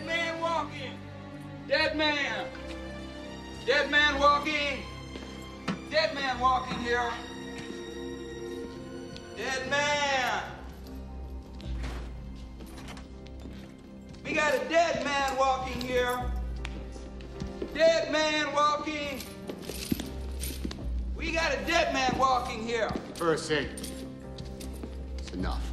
Dead man walking. Dead man. Dead man walking. Dead man walking here. Dead man. We got a dead man walking here. Dead man walking. We got a dead man walking here. Percy, it's enough.